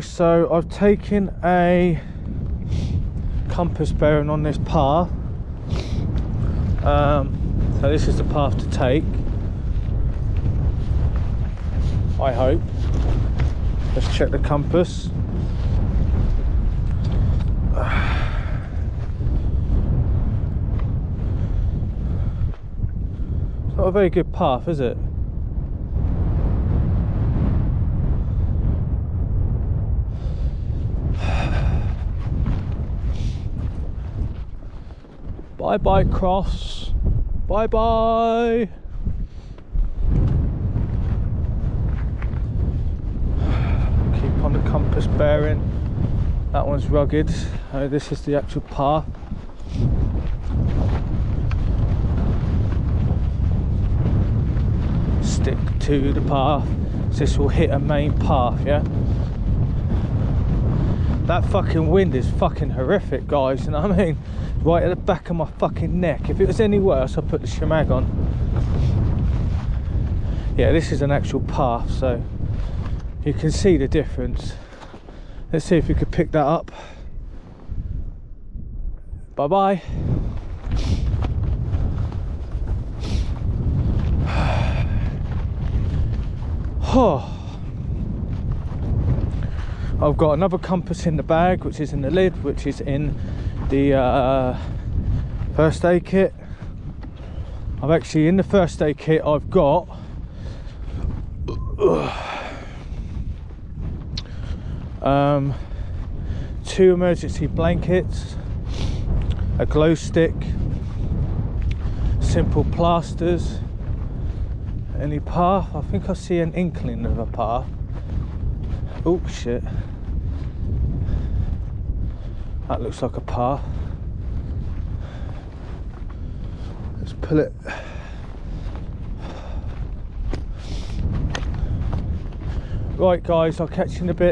So I've taken a compass bearing on this path. Um, so this is the path to take. I hope. Let's check the compass. It's not a very good path, is it? Bye bye, cross. Bye bye. Keep on the compass bearing. That one's rugged. Uh, this is the actual path. Stick to the path. This will hit a main path, yeah? That fucking wind is fucking horrific, guys. You know what I mean? Right at the back of my fucking neck. If it was any worse, I'd put the shemag on. Yeah, this is an actual path, so you can see the difference. Let's see if we could pick that up. Bye bye. Oh. I've got another compass in the bag, which is in the lid, which is in the uh, first aid kit. I've actually in the first aid kit I've got um, two emergency blankets, a glow stick, simple plasters. Any path? I think I see an inkling of a path. Oh shit. That looks like a path. Let's pull it. Right guys, I'll catch you in a bit.